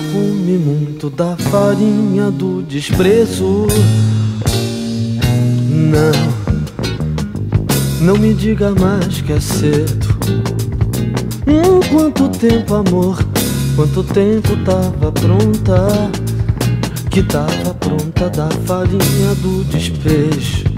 Come muito da farinha do desprezo. Não, não me diga mais que é cedo. Hum, quanto tempo, amor, quanto tempo tava pronta. Que tava pronta da farinha do despejo.